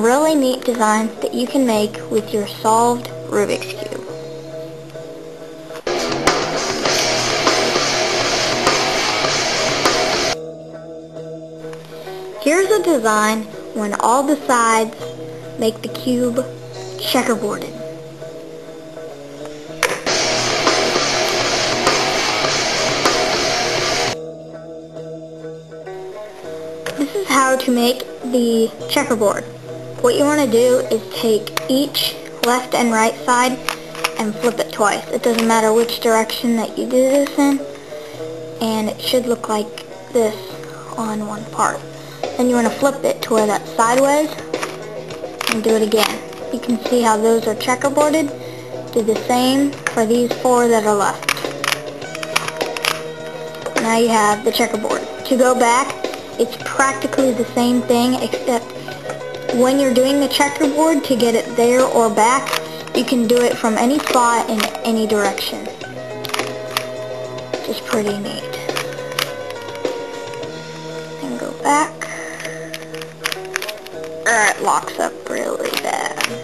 really neat designs that you can make with your solved Rubik's Cube. Here's a design when all the sides make the cube checkerboarded. This is how to make the checkerboard. What you want to do is take each left and right side and flip it twice. It doesn't matter which direction that you do this in and it should look like this on one part. Then you want to flip it to where that's sideways and do it again. You can see how those are checkerboarded. Do the same for these four that are left. Now you have the checkerboard. To go back, it's practically the same thing except when you're doing the checkerboard to get it there or back, you can do it from any spot in any direction. Just pretty neat. And go back. Or it locks up really bad.